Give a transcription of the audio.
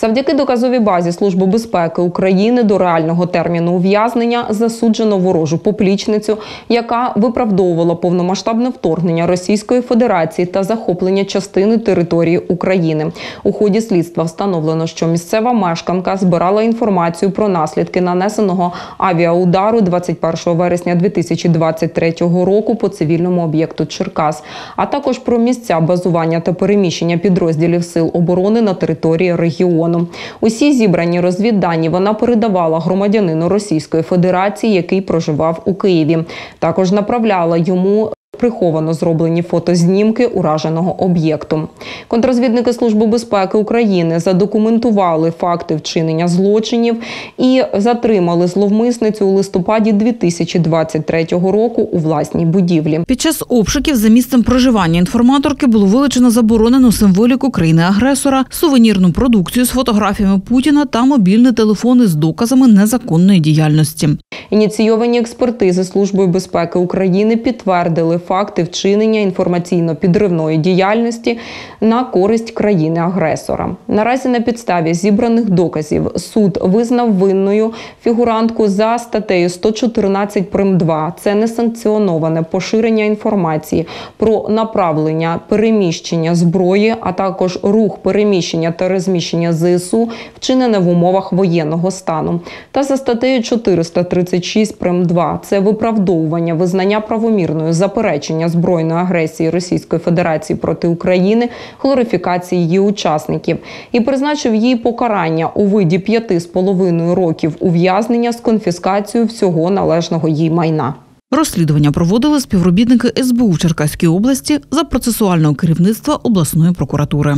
Завдяки доказовій базі Служби безпеки України до реального терміну ув'язнення засуджено ворожу поплічницю, яка виправдовувала повномасштабне вторгнення Російської Федерації та захоплення частини території України. У ході слідства встановлено, що місцева мешканка збирала інформацію про наслідки нанесеного авіаудару 21 вересня 2023 року по цивільному об'єкту Черкас, а також про місця базування та переміщення підрозділів сил оборони на території регіону. Усі зібрані розвіддані вона передавала громадянину Російської Федерації, який проживав у Києві. Також направляла йому. Приховано зроблені фотознімки ураженого об'єкту. Контрозвідники Служби безпеки України задокументували факти вчинення злочинів і затримали зловмисницю у листопаді 2023 року у власній будівлі. Під час обшуків за місцем проживання інформаторки було вилучено заборонену символіку країни-агресора, сувенірну продукцію з фотографіями Путіна та мобільні телефони з доказами незаконної діяльності. Ініційовані експертизи Службою безпеки України підтвердили факти вчинення інформаційно-підривної діяльності на користь країни-агресора. Наразі на підставі зібраних доказів суд визнав винною фігурантку за статтею 114 прим 2. Це несанкціоноване поширення інформації про направлення переміщення зброї, а також рух переміщення та розміщення ЗСУ, вчинене в умовах воєнного стану. Та за статтею 436 прим 2. Це виправдовування визнання правомірною заперечення збройної агресії Російської Федерації проти України, глорифікації її учасників і призначив їй покарання у виді п'яти з половиною років ув'язнення з конфіскацією всього належного їй майна. Розслідування проводили співробітники СБУ в Черкаській області за процесуального керівництва обласної прокуратури.